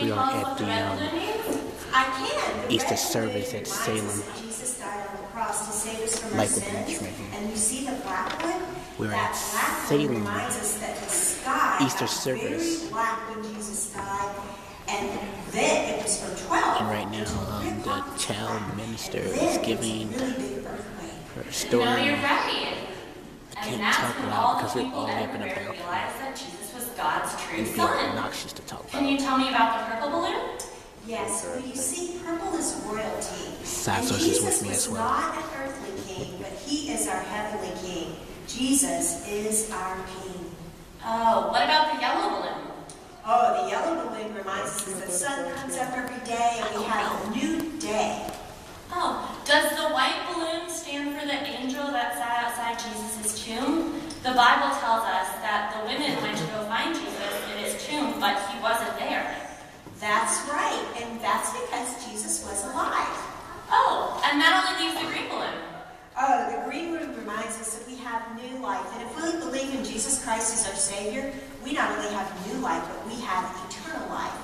We are at the, um, balloon means? I can. The Easter service at Salem. us that Jesus died on the cross to save us from Michael our Beach right here. And you see the black one? We're at Salem. reminds us that the sky Easter service. very black when Jesus died. And then it was from 12. And right now, um, the child minister is giving it's a really her story. you're right. I And can't that's talk when loud because the we're people all everywhere living about. realized that Jesus was God's true It'd be son. obnoxious to talk Can about. you tell me about the purple balloon? Yes, well, you see, purple is royalty. Side and source is Jesus with me was as well. not an earthly king, but he is our heavenly king. Jesus is our king. Oh, what about the yellow balloon? Oh, the yellow balloon reminds us that the sun comes up every day and we have a new day. Oh, does the white balloon stand for the angel that sat outside Jesus' tomb? The Bible tells us that the women went to go find Jesus in his tomb, but he wasn't there. That's right, and that's because Jesus was alive. Oh, and that only leaves the green balloon. Oh, the green room reminds us that we have new life. And if we believe in Jesus Christ as our Savior, we not only have new life, but we have eternal life.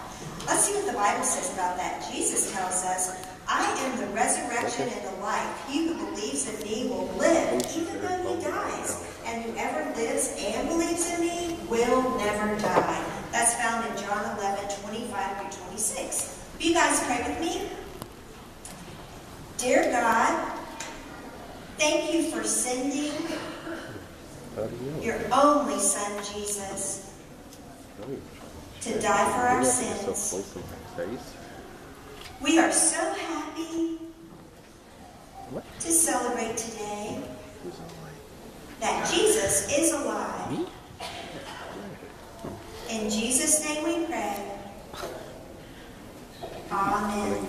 Let's see what the Bible says about that. Jesus tells us, I am the resurrection and the life. He who believes in me will live, even though he dies. And whoever lives and believes in me will never die. That's found in John 11, 25 through 26. Will you guys pray with me? Dear God, Thank you for sending your only son, Jesus, to die for our sins. We are so happy to celebrate today that Jesus is alive. In Jesus' name we pray. Amen.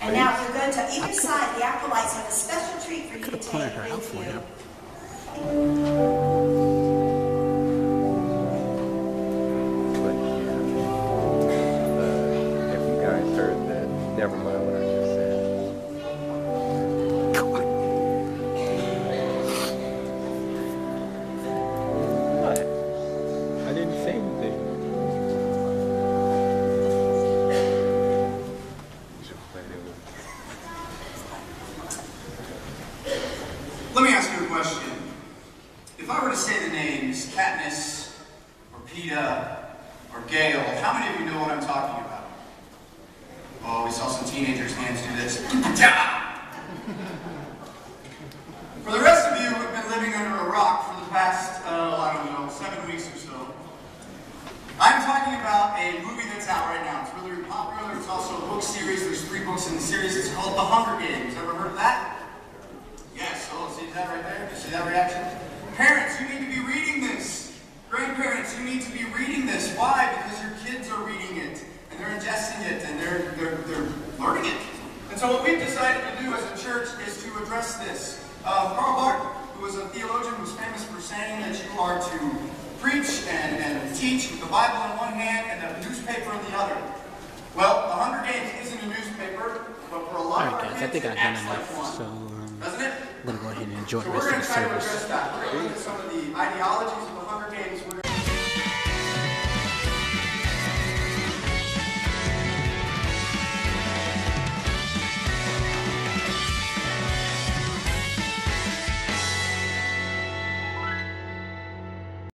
And now, if you go to either side, the acolytes have a special treat for you to take pointed her out with you. Never mind what I just said. What? I didn't say anything. You should play it with Let me ask you a question. If I were to say the names Katniss, or Peeta, or Gale, how many of you know what I'm talking about? Oh, we saw some teenagers' hands do this. For the rest of you who've been living under a rock for the past, uh, I don't know, seven weeks or so, I'm talking about a movie that's out right now. It's really popular. It's also a book series. There's three books in the series. It's called The Hunger Games. Ever heard of that? Yes, oh, see that right there? You see that reaction? Parents, you need to be reading this. Grandparents, you need to be reading this. Why? Because your kids are reading it, and they're ingesting it, and they're, they're, they're learning it. And so what we've decided to do as a church is to address this. Uh, Karl Barth, who was a theologian, was famous for saying that you are to preach and, and teach with the Bible in one hand and a newspaper in the other. Well, The Hunger Games isn't a newspaper, but for a lot of Alright our guys, I think done like enough, one. so um, Doesn't it? I'm gonna go ahead and enjoy So the we're rest of going the to try to address service. that. We're going to look at some of the ideologies of